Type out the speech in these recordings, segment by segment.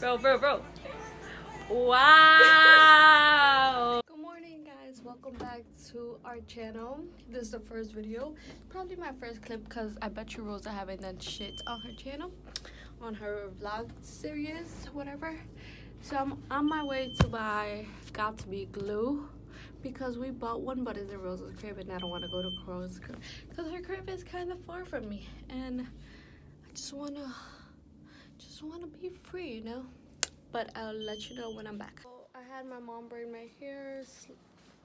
Bro, bro, bro. Wow. Good morning, guys. Welcome back to our channel. This is the first video. Probably my first clip because I bet you Rosa haven't done shit on her channel, on her vlog series, whatever. So I'm on my way to buy Got2b glue because we bought one, but it's in Rosa's crib, and I don't want to go to Rosa's crib because her crib is kind of far from me, and I just wanna, just wanna be free, you know. But I'll let you know when I'm back. So I had my mom braid my hair.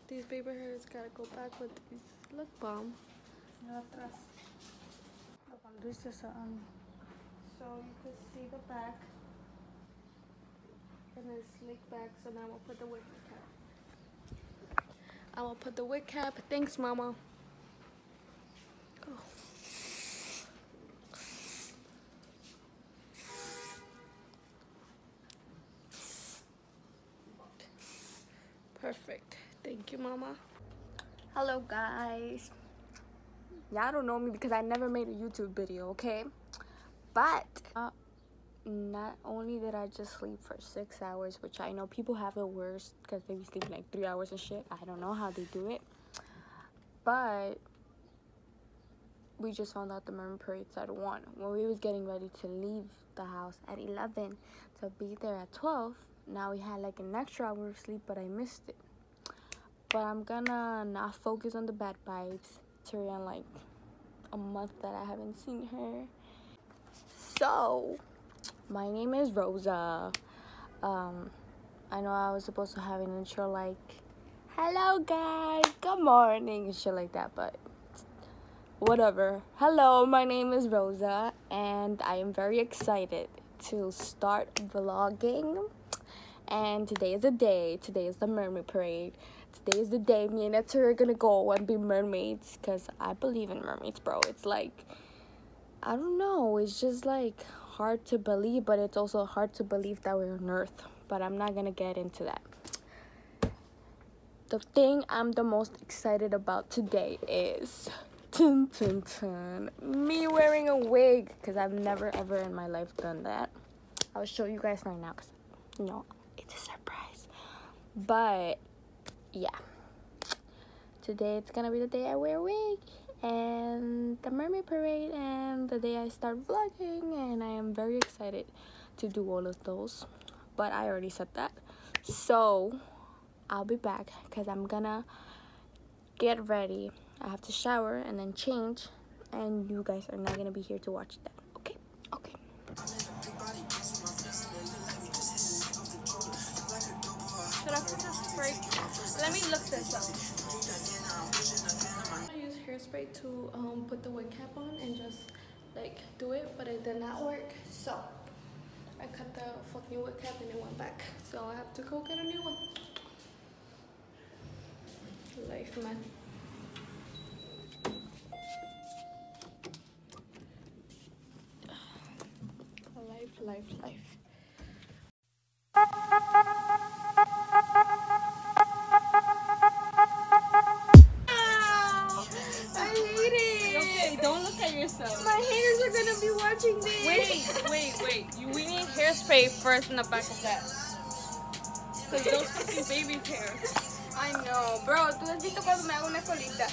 These baby hairs gotta go back with these lip balm. So you can see the back and then slick back. So now I'm gonna put the wig cap. I'm gonna put the wig cap. Thanks, mama. Go. Perfect. Thank you, mama. Hello, guys. Y'all don't know me because I never made a YouTube video, okay? But uh, not only did I just sleep for six hours, which I know people have it worse because they be sleeping like three hours and shit. I don't know how they do it. But we just found out the mermaid parade's at 1. When we was getting ready to leave the house at 11 to be there at 12, now we had like an extra hour of sleep, but I missed it. But I'm gonna not focus on the bad vibes. Around like a month that I haven't seen her. So, my name is Rosa. Um, I know I was supposed to have an intro like, hello guys, good morning, and shit like that, but whatever. Hello, my name is Rosa, and I am very excited to start vlogging. And today is the day. Today is the mermaid parade. Today is the day me and Etta are gonna go and be mermaids because I believe in mermaids, bro. It's like, I don't know. It's just like hard to believe, but it's also hard to believe that we're on Earth. But I'm not gonna get into that. The thing I'm the most excited about today is. Me wearing a wig because I've never ever in my life done that. I'll show you guys right now because you know it's a surprise. But yeah, today it's gonna be the day I wear a wig and the mermaid parade and the day I start vlogging and I am very excited to do all of those. But I already said that. So I'll be back because I'm gonna get ready I have to shower and then change and you guys are not gonna be here to watch that I use hairspray to um, put the wig cap on and just like do it but it did not work. So I cut the fucking wig cap and it went back. So I have to go get a new one. Life man. Life, life. I need first in the back of that. Cause those fucking baby hairs. I know, bro. Tú has visto cuando me hago una colita.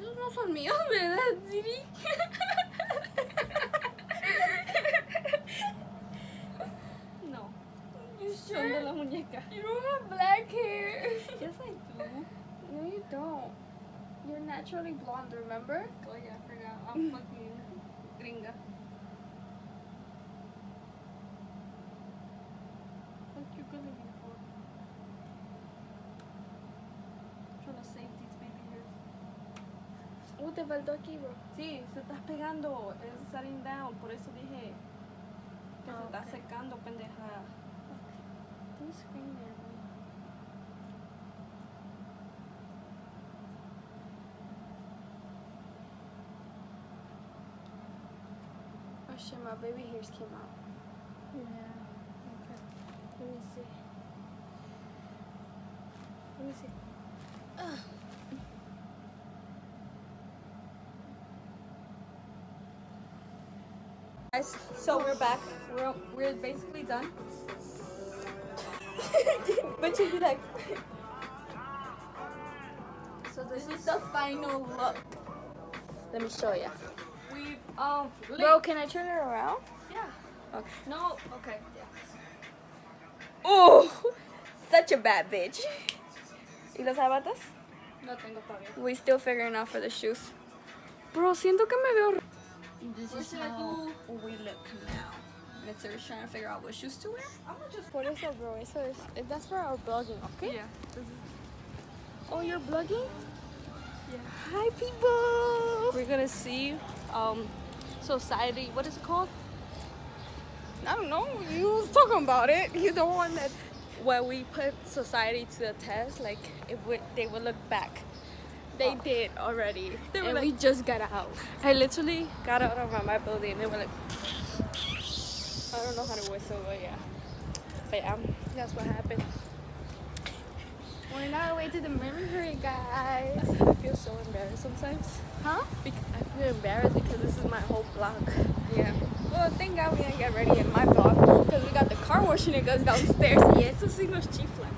Esos no son míos, ¿verdad, Siri? no. You Son de la muñeca. You don't have black hair. Yes, I do. No, you don't. You're naturally blonde, remember? Oh, yeah, I forgot. I'm fucking gringa. Te faltó aquí, bro. Sí, se está pegando. Es setting down. Por eso dije que se Ah, está ok. secando, pendeja. Me. Oh shit, my baby hairs came out. Yeah. Okay. Let me see. Let me see. Ugh. Guys, so we're back. We're we're basically done. but you be like, So this is the final look. Let me show you. we um. Bro, can I turn it around? Yeah. Okay. No. Okay. Yeah. Oh, such a bad bitch. ¿Y los zapatos? No tengo todavía. We still figuring out for the shoes. Bro, siento que me veo. This is how we look now. Let's trying to figure out what shoes to wear. I'm gonna just. Por eso, bro, eso es. That's for our blogging, okay? Yeah. This is, Oh, you're blogging? yeah. Hi, people. We're gonna see um society. What is it called? I don't know. You was talking about it. You're the one that. Where we put society to the test. Like if we, they would look back. They did already. They were and like- we just got out. I literally got out of my building and they were like, I don't know how to whistle, but yeah. But yeah, that's what happened. We're on our way to the memory, guys. I feel so embarrassed sometimes. Huh? Bec- I feel embarrassed because this is my whole block. Yeah. Well, thank God we didn't get ready in my block because we got the car wash goes downstairs. Y eso sí no es chifla.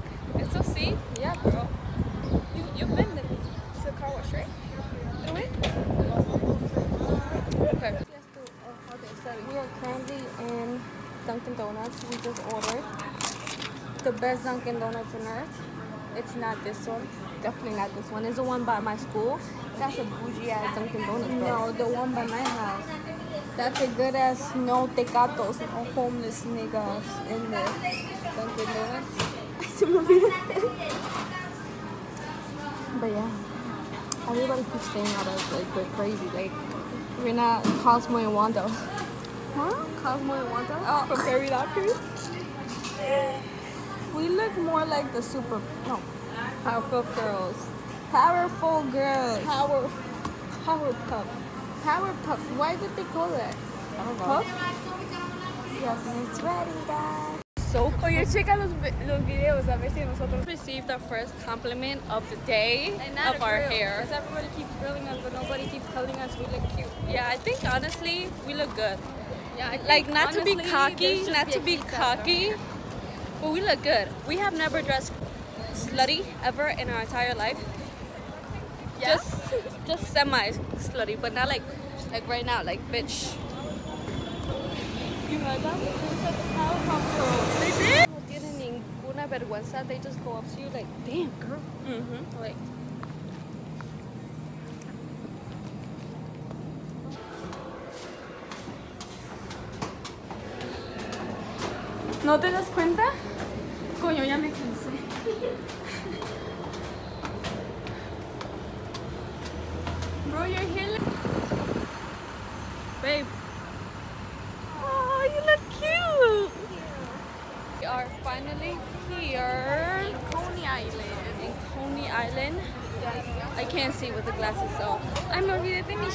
Eso sí. Yeah, bro. You, you've been there. It's a car wash, right? Do it? Okay. Uh, we are currently in Dunkin' Donuts. We just ordered the best Dunkin' Donuts on earth. It's not this one. Definitely not this one. It's the one by my school. That's a bougie ass Dunkin' Donuts. No, the one by my house. That's a good ass no tecatos, no homeless niggas in the Dunkin' Donuts. Se me olvidó. but yeah, everybody keeps saying at us like we're crazy. Like we're not Cosmo and Wanda. Huh? Cosmo and Wanda Oh. from Fairy Doctors. We look more like the super no Powerpuff Girls. powerful girls. Power. Powerpuff. Powerpuff. Why did they call that? I. Puff? Yes, and it's ready, guys. So cool. Oye, checa los, vi- los videos a ver si nosotros. received our first compliment of the day not of our grill, hair. Because everybody keeps grilling us, but nobody keeps telling us we look cute. Yeah, I think honestly we look good. Yeah, Like not to be cocky, there's just not to be viejitas, bro. cocky, but we look good. We have never dressed slutty ever in our entire life. Yeah? Just just semi slutty, but not like like right now, like bitch. No tienen ninguna vergüenza. They just go up to you like, damn girl. ¿No te das cuenta? Coño, ya me cansé. Bro, you're here. Babe.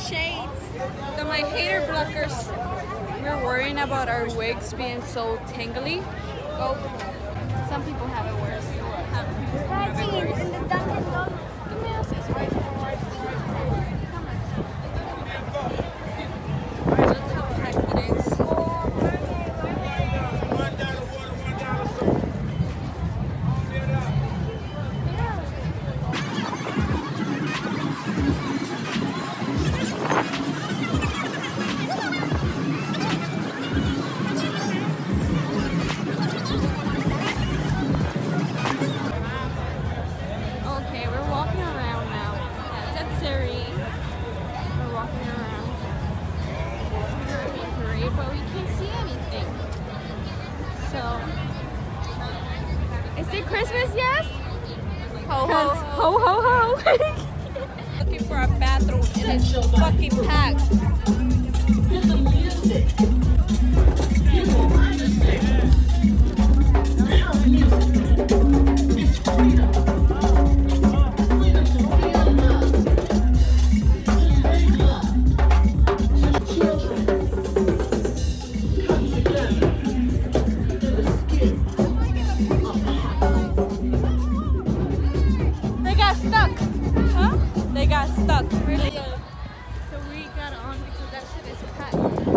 shades. The my hater blockers we're worrying about our wigs being so tangly. Oh, some people have it worse. Um, Huh? They got stuck. Really? So we got on because that shit is packed.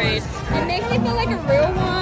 It makes me feel like a real one.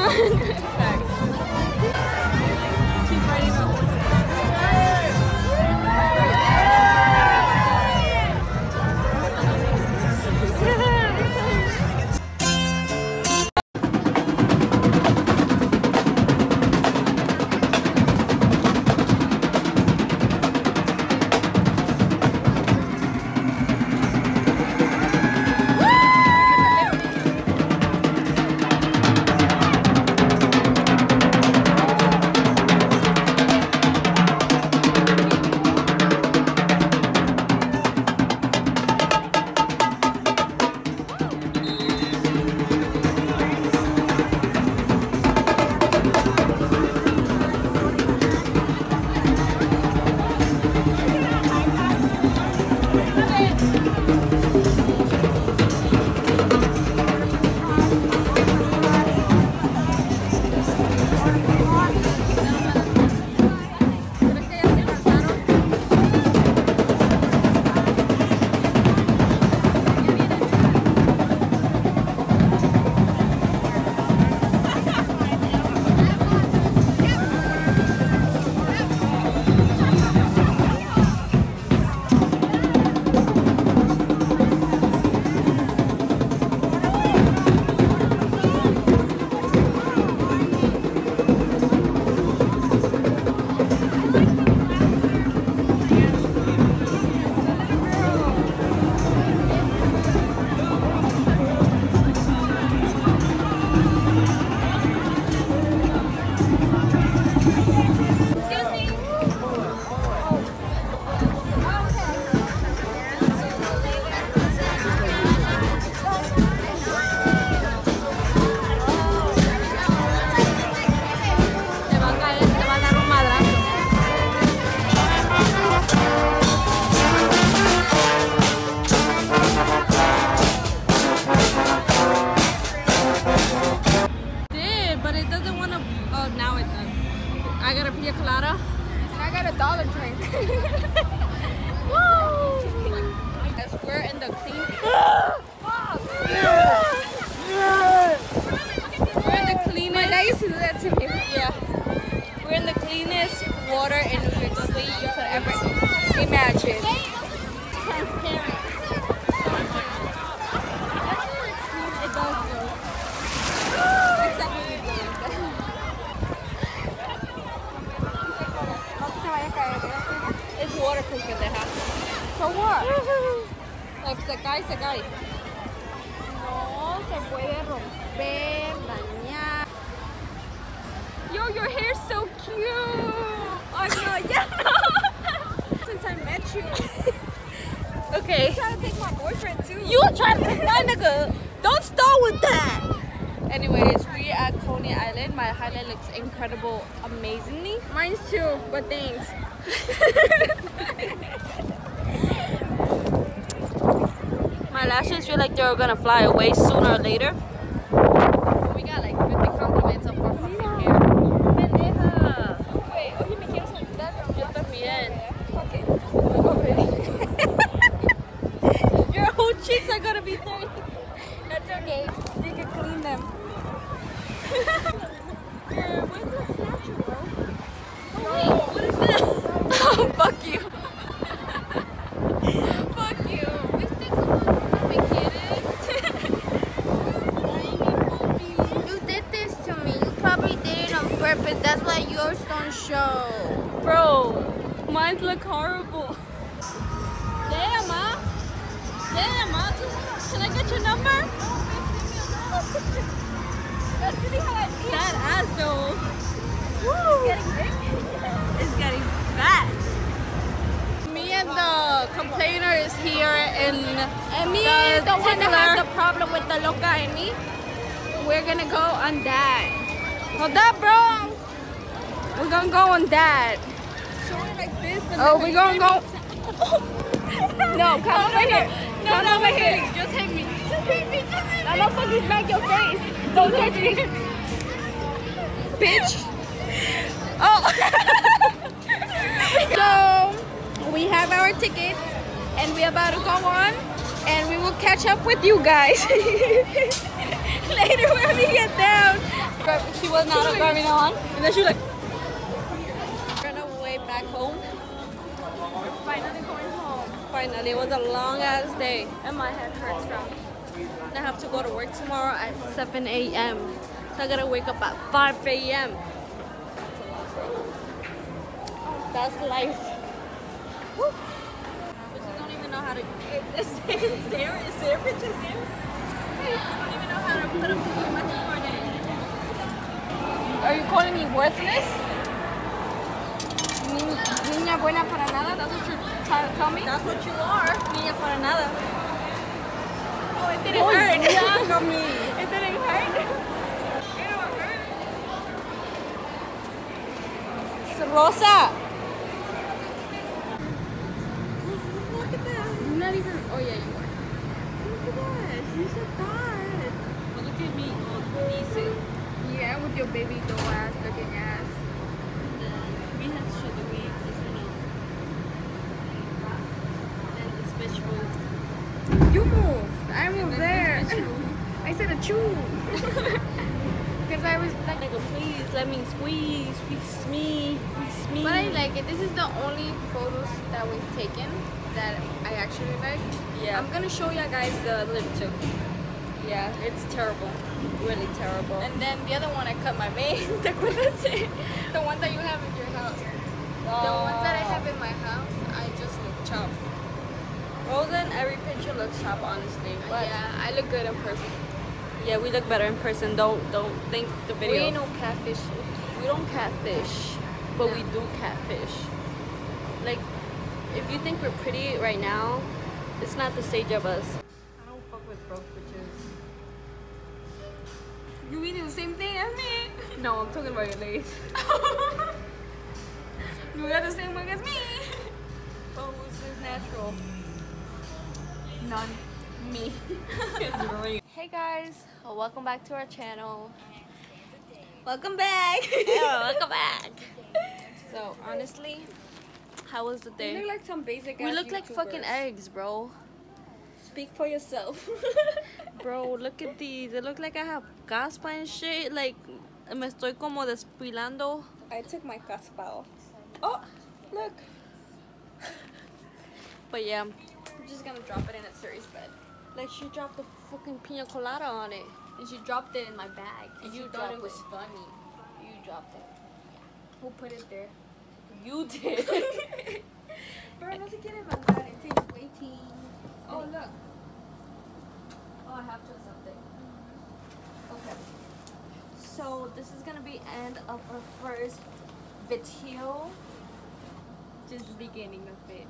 With that. Anyways, we are at Coney Island. My highlight looks incredible, amazingly. Mine's too, but thanks. My lashes feel like they're gonna fly away sooner or later. We got like 50 compliments of our fucking hair. Pendeja. Wait, oh, oye, me quiero saludar, pero Yo también. Okay. Your whole cheeks are gonna be dirty. Okay. You can clean them. Your wig looks natural, bro. Oh, wait, what is this? oh, fuck you. Fuck you. ¿Viste cómo no me quieres? You did this to me. You probably did it on purpose. That's why yours don't show. Bro, mine look horrible. Damn, ma. Damn. Can I get your number? That's really how I feel. That asshole Woo. Getting big. is getting fat. Me and the complainer is here in And me, The the, one that has the problem with the loca and me, we're gonna go on that. Hold up, bro. We're gonna go on that. Show it like this. Oh, we're gonna go. No, come oh, over here. No, come no, over no, here. Just hit me. Just hit me. Just hit me. I'm gonna fucking smack your face. Don't touch me. Bitch. Oh. so, we have our tickets and we're about to go on and we will catch up with you guys later when we get down. She was not grabbing on. And then she was like, We're on our way back home. Finally it was a long ass day. And my head hurts from. I have to go to work tomorrow at 7 a.m. So I gotta wake up at 5 a.m. That's life. Woo. Bitches don't even know how to. Here? Don't even know how to put in. Are you calling me worthless? Ni- Niña buena para nada? That's what you're trying to tell me? That's what you are. Niña para nada. Oh, it didn't Oh, hurt. yeah, me. It didn't hurt. It don't hurt. It's Rosa. Look at that. You're not even. Oh, yeah, you are. Look at that. She's so fat. But look at me, oh, all decent. Yeah, with your baby doll ass looking ass. We have to show the wig because you know. Then this bitch moved. You moved. I moved then there. this bitch moved. I said a chew. Because I was like. Nigga, please let me squeeze, squeeze me, squeeze me. But I like it. This is the only photos that we've taken that I actually like. Yeah. I'm gonna show you guys the lip too. Yeah, it's terrible. Really terrible. And then the other one I cut my veins. The one that you have in your house. The ones that I oh. have in my house, I just look chopped. Rosen, every picture looks top, honestly. But yeah, I look good in person. Yeah, we look better in person. Don't don't think the video. We ain't no catfish. we don't catfish, but we do catfish. Like, if you think we're pretty right now, it's not the stage of us. I don't fuck with broke bitches. You eating the same thing as me? No, I'm talking about your legs. you got the same wig as me. Oh, who's this natural? None. Me. hey guys, welcome back to our channel. Welcome back. Yeah, welcome back. So honestly, how was the day? We look like some basic. We look like fucking eggs, bro. Speak for yourself. Bro, look at these. They look like I have caspa and shit. Like, me estoy como despilando. I took my caspa off. Oh, look. But yeah, I'm just gonna drop it in a series bed. Like she dropped the fucking pina colada on it. And she dropped it in my bag. And You thought it was it. funny. You dropped it. Who put it there? You did. Bro, no se quiere mandar. It takes waiting. oh look. Oh, I have to something. Okay. So this is gonna be end of our first video. Just the beginning of it.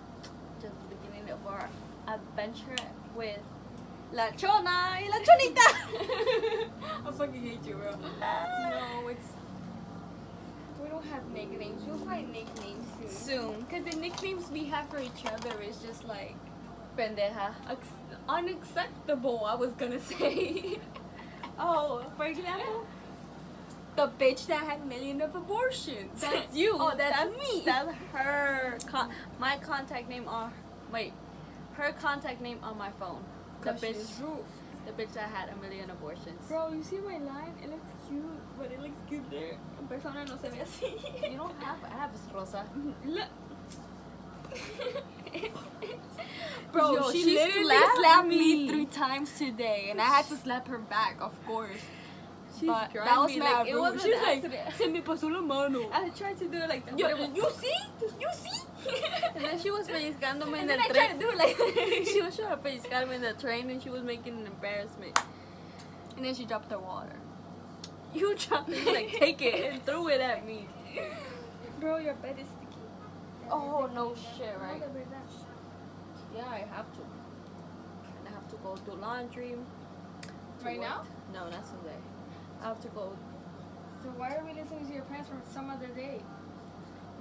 Just the beginning of our adventure with La Chona y La Chonita. I fucking hate you, bro. No, it's. We don't have nicknames. We'll find nicknames soon. Soon. Because the nicknames we have for each other is just like Pendeja. unacceptable, I was gonna say. Oh, for example? the bitch that had million of abortions. That's you. Oh, that's, that's me. That's her. Con- my contact name on. Wait, her contact name on my phone. The bitch. The bitch that had a million abortions. Bro, you see my line? It looks cute, but it looks good there. En persona no se ve así. You don't have abs, Rosa. Look. Bro, Yo, she, she literally slapped slapped, me. me. three times today, and I had to slap her back, of course. She's but trying that was like it rude. was She's like, se me pasó la mano. I tried to do it like that. Yo, it was- you see? You see? and then she was pellizcándome in the then I tried train. to do it like she was trying to pellizcarme in the train and she was making an embarrassment. And then she dropped her water. You dropped it, like take it and threw it at me. Bro, your bed is sticky. Oh no shit, right? No, de verdad. Yeah, I have to. And I have to go do laundry. to Right work. now? No, not today. I have to go. So why are we listening to your plans from some other day?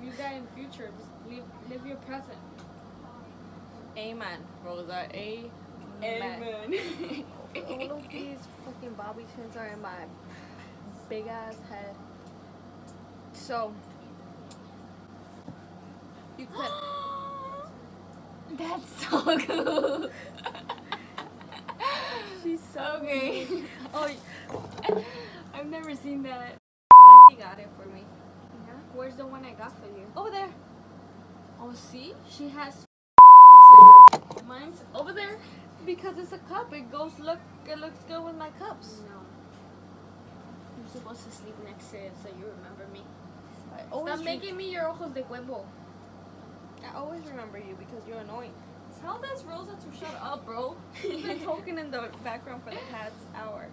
Leave that in the future. Just live, live your present. Amen, Rosa. Amen. All of these fucking bobby pins are in my big ass head. So you could. That's so cool. She's so Okay. Oh, I've never seen that. Frankie got it for me. Yeah? Where's the one I got for you? Over there. Oh, see? She has. Mine's Over there. Because it's a cup. It goes look. It looks good with my cups. No. You're supposed to sleep next to it so you remember me. I always, Stop making me your ojos de cuervo. I always remember you because you're annoying. Tell this Rosa to shut up, bro. You've been talking in the background for the past hour.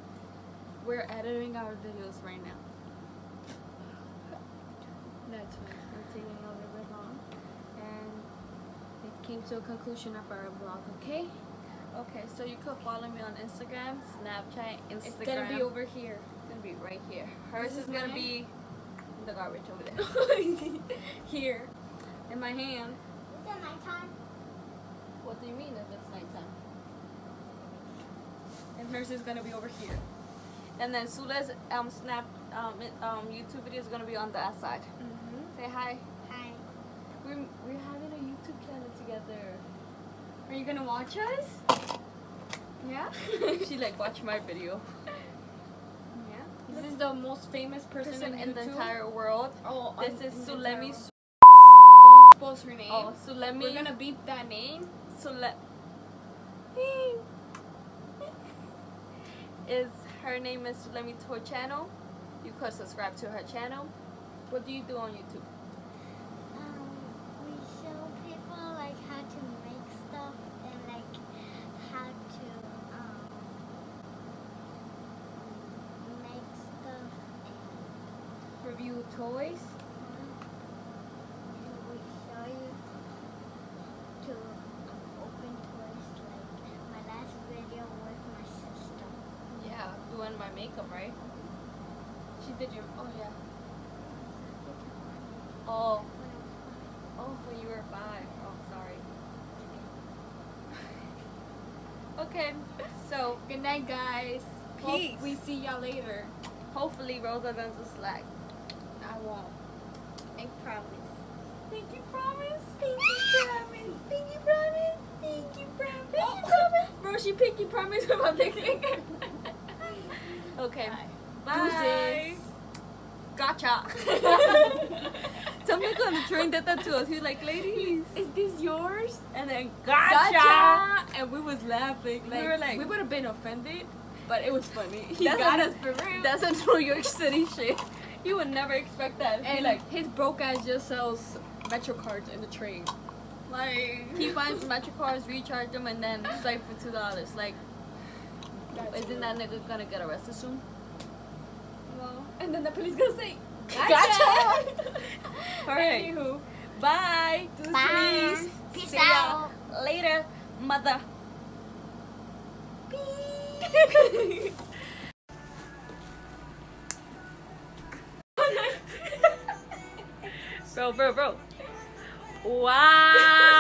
We're editing our videos right now. That's fine. We're taking a little bit long. And it came to a conclusion of our vlog, okay? Okay, so you could follow me on Instagram, Snapchat, Instagram. It's gonna be over here. It's gonna be right here. Hers This is is gonna be in the garbage over there. here. In my hand. what do you mean if it's nighttime? And hers is gonna be over here. And then Sula's um snap um um YouTube video is gonna be on that side. Mm-hmm. Say hi. Hi. We're we're having a YouTube channel together. Are you gonna watch us? Yeah? she like watch my video. Yeah. This is the most famous person, Person in, the entire world. Oh, This is Sulemi. Don't expose her name. Oh, Sulemi. We're gonna beep that name. Sule. is her name is Sulemi Toy Channel. You could subscribe to her channel. What do you do on YouTube? Um, we show people like how to make stuff and like how to um make stuff Review toys. and we show you to um, open toys like my last video with my sister. Yeah, doing my makeup, right? She did your. Oh yeah. Oh, oh, when you were five. Oh, sorry. Okay, so Good night, guys. Hope Peace. we see y'all later. hopefully Rosa doesn't slack. I won't. I promise. Thank you, promise. Thank you, promise. Thank you, promise. Thank you, promise. Thank you, promise. Bro, she pinky promise with my big finger. Okay, Bye. bye. Gotcha. Some nigga on the train did that to us. He was like, ladies. Is this yours? And then, gotcha. Gotcha! And we was laughing. Like, We were like- we would have been offended, but it was funny. He got a- us for real. That's a New York City shit. You would never expect that. And like, like his broke ass just sells Metro cards in the train. Like he finds Metro cards, recharge them, and then swipe for two dollars. Like, isn't that nigga gonna get arrested soon? well, and then the police gonna say, Gotcha. All right. Anywho, Bye. Bye. Please. Peace See out. later, mother. bro, bro, bro. Wow.